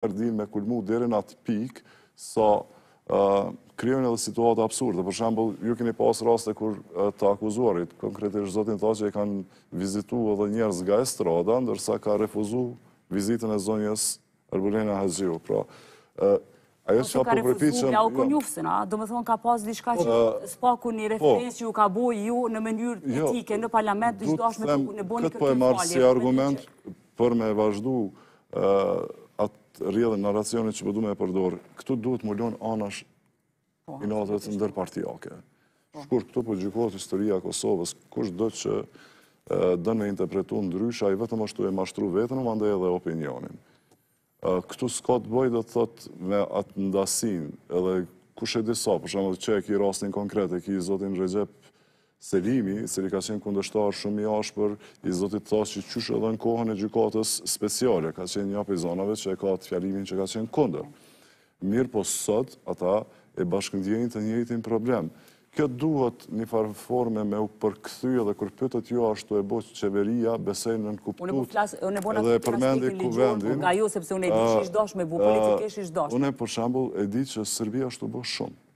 Erdhën me kulmu deri në atë pikë sa krijojnë edhe situata absurde. Për shembull, ju keni pas raste kur të akuzuarit, konkretisht zoti Thaçi e kanë vizitu edhe njerëz nga estrada, ndërsa ka refuzu vizitën e zonjës Albulena Haxhiu. Pra, ajo që ka përpërpichën... Po, ka refuzu, u konjufësën, a? Do me thonë ka pas diçka që spaku një po. referencë që ju ka bo ju në mënyrë jo, etike, në parlament, diçka është me të në boni këtë falje. Këtë po e marr si argument për me vazhdu atë rrjedhën e narracionit që po du me e përdorë, këtu duhet me lanë anash po, inatet ndërpartiake. Po. Shkurt këtu po gjykohet historia e Kosovës, kushdo që don me interpretu ndryshe, ai vetëm ashtu e mashtru veten, mandej edhe opinionin. Këtu s'ka të bëjë do të thotë me atë ndasin, edhe kush e di sa, për shembull e ki rastin konkret, e ki zotin Rexhep, Selimi, i cili ka qenë kundërshtar shumë i ashpër i zotit Thaçi qysh edhe në kohën e Gjykatës Speciale, ka qenë një prej zanave që e ka atë fjalimin që ka qenë kundër. Mirëpo sot ata e bashkëndjejnë të njëjtin problem. Kjo duhet një farë forme me u përkthy edhe kur pytet ju a ashtu e bo qeveria, besoj nënkuptut edhe e përmendët Kuvendin. Unë po flas, unë e bona si një aspekt ligjor, nuk nga ju, sepse unë e di që ish-dashtë me bo politikë, ish-dashtë. Unë për shembull e di që Serbia ashtu bo shumë.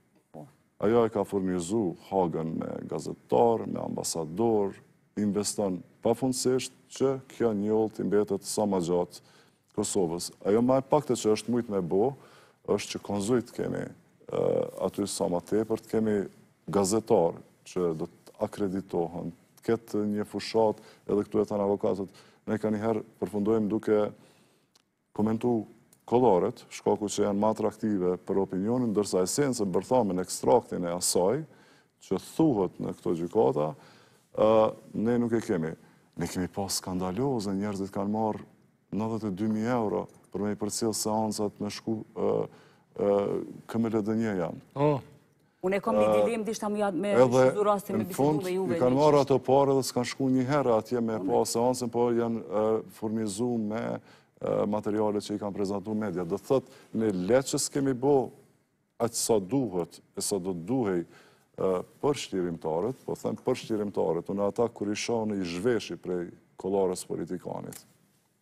Ajo e ka furnizu Hagën me gazetarë, me ambasadorë, investon pafundësisht që kjo njollë t'i mbetet sa ma gjatë Kosovës. Ajo ma e pakte që është mujtë me bo, është që konzuj të kemi aty sa ma tepër, të kemi gazetarë që do të akreditohen, të ketë një fushatë edhe këtu e thanë avokatët, ne kanihere përfundojmë duke komentu kollaret, shkaku që janë ma atraktive për opinionin, ndërsa esencën, bërthamën, ekstraktin e asaj, që thuhet në këto gjykata, ne nuk e kemi. Ne kemi pas skandaloze, njerëzit kanë marrë 92.000 euro për me i përcjellë seancat me shku këmële dhe një janë. Unë e kom një dilemë, deshta Ljartë me shfrytëzu rastin me bisedu me juve një çështje. Edhe në fund, i kanë marrë ato pare dhe s'kanë shku një herë atje me pa seancën, po janë furnizu me materialet që i kanë prezentu media. Do të thotë, ne veç s'kemi bo aq sa duhet, e sa do të duhej për çlirimtarët, po them për çlirimtarët, unë ata kur i shoh i zhveshi prej kollarës së politikanit.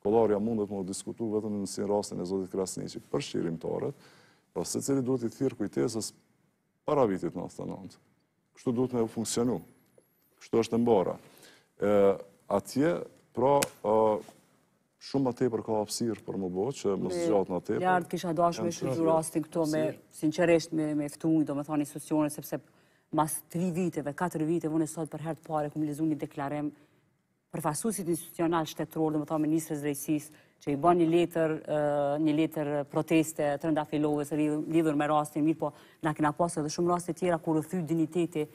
Kollarja mundet me u diskutu vetëm si në rastin e zotit Krasniqi për çlirimtarët, po secili duhet t'i thirrë kujtesës para vitit 99. Kështu duhet me funksionu. Kështu është e mbara. Atje, pra, shumë më tepër ka hapësirë për me bo, që më së gjatë më tepër. Ljartë kisha dash me shfrytëzu rastin këtu, me sinqerisht me i ftu, do me thonë institucionet, sepse mas tri viteve, katër viteve, unë e sot për herë të parë, kom lexu një deklarim, përfaqësuesit institucional shtetëror, domethënë Ministrja e Drejtësisë, që i bën një letër, një letër proteste Trendafilovës, lidhur me rastin, mirë po, na kena pasë edhe shumë raste tjera, kur u thy dinjiteti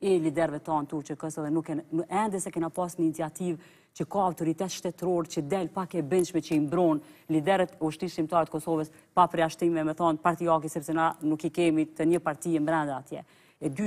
e liderëve tanë të UÇK-së edhe nuk e, ende se kena pasë një iniciativë nga autoritetet shtetërore, që del pak e bindshme që i mbron liderët ushtarakë të Kosovës, pa përjashtime me thonë partiake, sepse na nuk i kemi të një partie mbrenda atje. E dy,